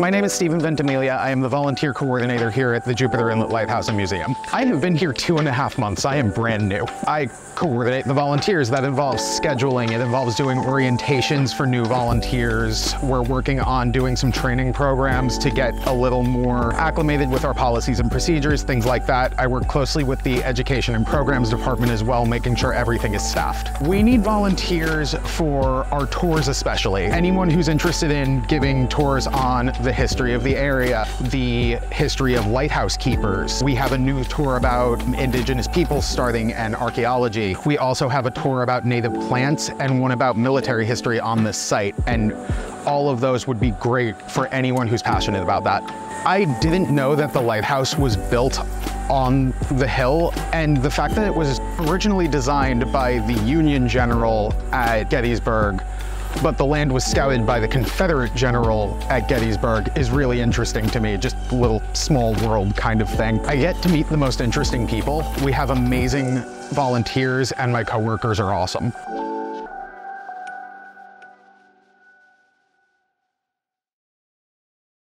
My name is Stephen Ventimiglia. I am the volunteer coordinator here at the Jupiter Inlet Lighthouse and Museum. I have been here two and a half months. I am brand new. I coordinate the volunteers. That involves scheduling. It involves doing orientations for new volunteers. We're working on doing some training programs to get a little more acclimated with our policies and procedures, things like that. I work closely with the Education and Programs Department as well, making sure everything is staffed. We need volunteers for our tours especially. Anyone who's interested in giving tours on the history of the area, the history of lighthouse keepers. We have a new tour about indigenous peoples starting and archaeology. We also have a tour about native plants and one about military history on this site. And all of those would be great for anyone who's passionate about that. I didn't know that the lighthouse was built on the hill and the fact that it was originally designed by the Union General at Gettysburg but the land was scouted by the Confederate general at Gettysburg is really interesting to me, just a little small world kind of thing. I get to meet the most interesting people. We have amazing volunteers and my coworkers are awesome.